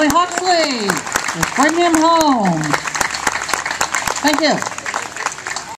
Emily Huxley. Let's bring him home. Thank you.